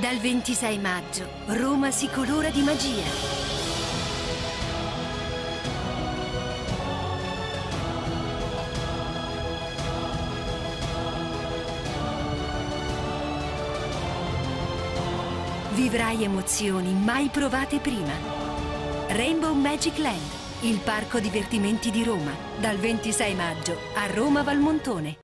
Dal 26 maggio Roma si colora di magia. Vivrai emozioni mai provate prima. Rainbow Magic Land, il parco divertimenti di Roma, dal 26 maggio a Roma Valmontone.